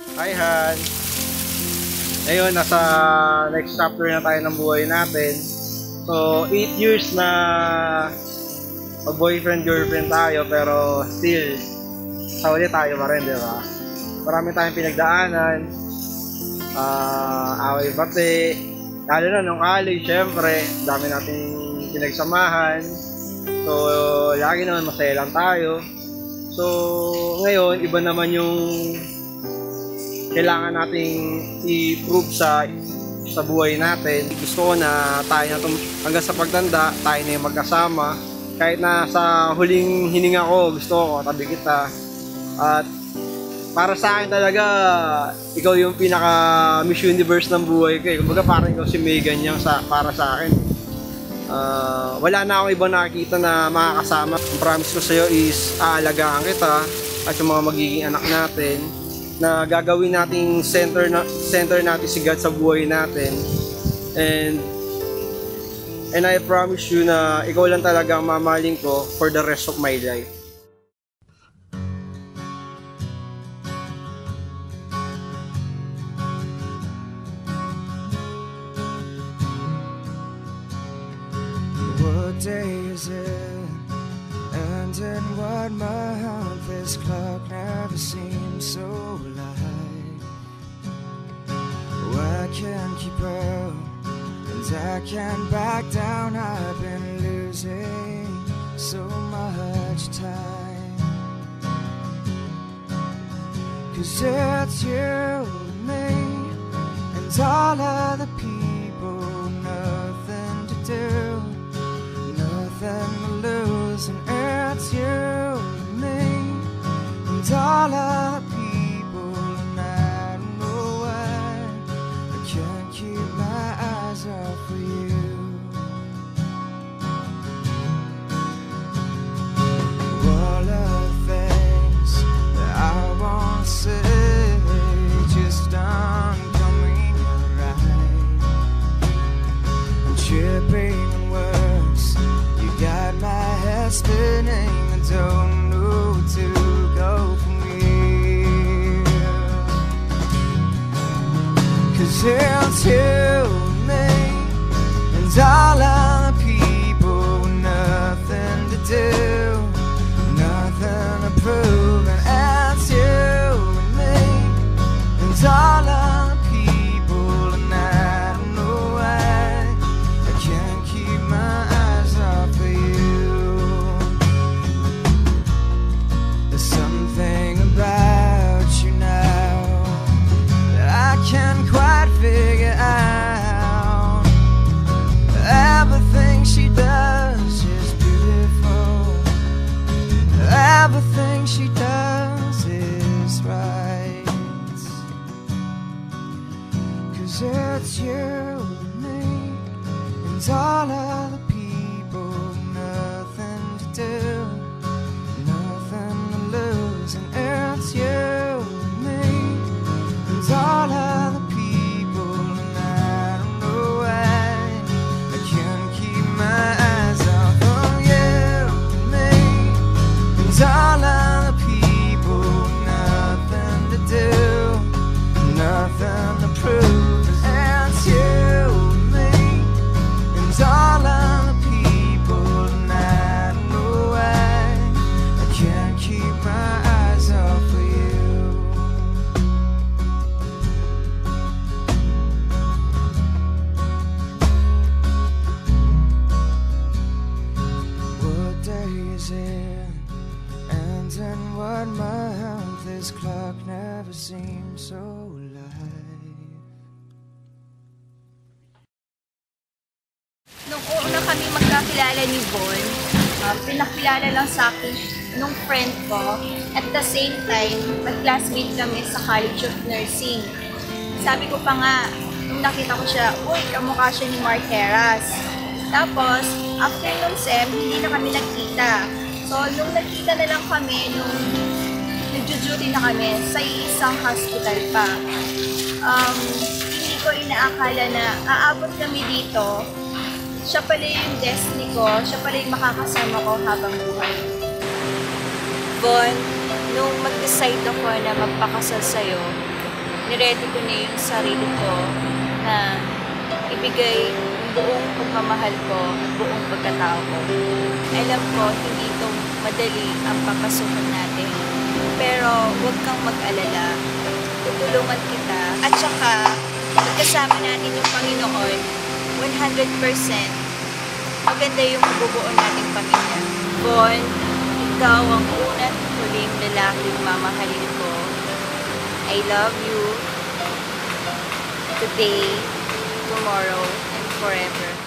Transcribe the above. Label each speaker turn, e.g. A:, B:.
A: Hi, Han. Ngayon, nasa next chapter na tayo ng buhay natin. So, 8 years na mag-boyfriend, girlfriend tayo, pero still, sa uli tayo pa rin, di ba? Marami tayong pinagdaanan, ah away bate, lalo na nung college, syempre, dami nating pinagsamahan. So, lagi naman masaya lang tayo. So, ngayon, iba naman yung kailangan nating i-prove sa sa buhay natin. Gusto ko na tayo na tum- hanggang sa pagtanda, tayo na yung magkasama. Kahit na sa huling hininga ko, gusto ko, tabi kita. At para sa akin talaga, ikaw yung pinaka Miss Universe ng buhay ko. Eh. Kumbaga parang ikaw si Megan yung sa, para sa akin. Ah, wala na akong ibang nakikita na makakasama. Ang promise ko sa'yo is aalagaan kita at yung mga magiging anak natin na gagawin nating center na center natin si God sa buhay natin. And and I promise you na ikaw lang talaga ang mamaling ko for the rest of my life.
B: What day is it? And in what month? This clock never seems so light. Oh, I can't keep up, and I can't back down. I've been losing so much time. Cause it's you and me, and all other people, of you. All of things that I want to say just aren't coming right. I'm tripping words. You got my head spinning. I don't know where to go from here. Cause it's and 다 She does is right. Cause it's you and me, and all other people, in what month? This clock never seems so light.
C: Nung una kami magkakilala ni Bon, uh, pinakilala lang sa akin nung friend ko. At the same time, mag-classmate kami sa College of Nursing. Sabi ko pa nga, nung nakita ko siya, uy, kamukha siya ni Mark Heras. Tapos, after nung SEM, hindi na kami nagkita. So, nung nagkita na lang kami, nung nagjo-duty na kami sa isang hospital pa. Um, hindi ko inaakala na aabot kami dito siya pala yung destiny ko, siya pala yung makakasama ko habang buhay. Bon, nung mag-decide ako na magpakasal sa'yo,
D: niready ko na yung sarili ko na ibigay buong pagmamahal ko, yung buong pagkatao ko. Alam ko, hindi ito madali ang papasukan natin. Pero huwag kang mag-alala. Tutulungan kita. At saka, pagkasama natin yung Panginoon, 100% maganda yung mabubuo nating pamilya. Bon, ikaw ang unat huling lalaking mamahalin ko. I love you today, tomorrow, forever.